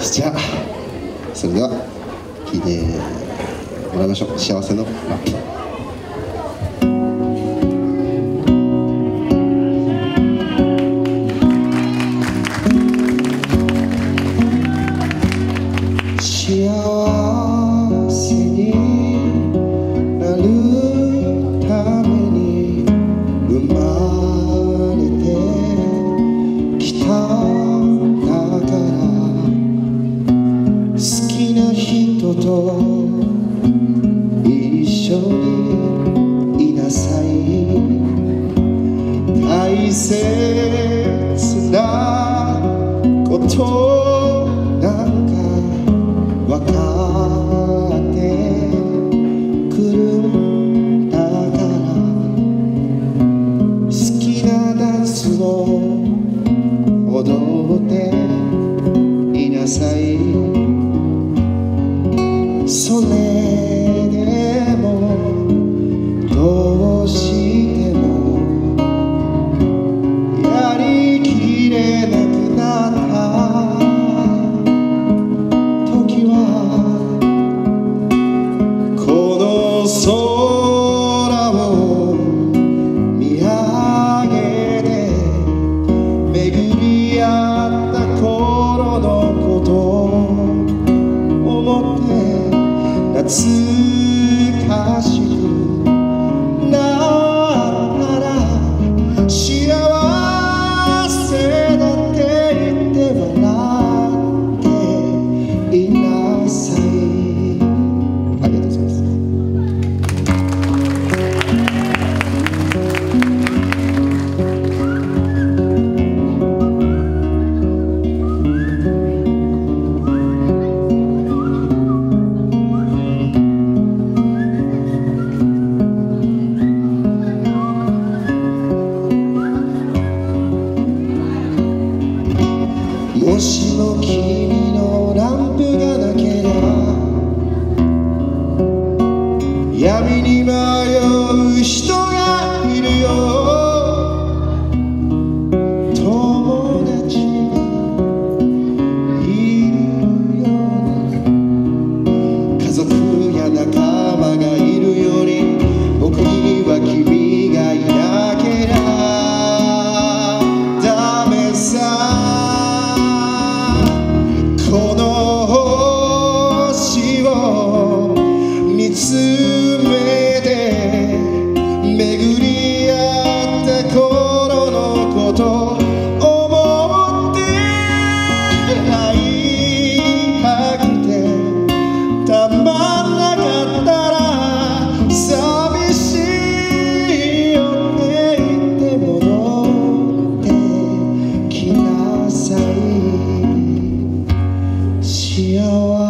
じゃあそれでは聴いてもらいましょう。幸せのラップ。と一緒にいなさい大切なことなんかわかってくるんだから好きなダンスを踊っていなさい。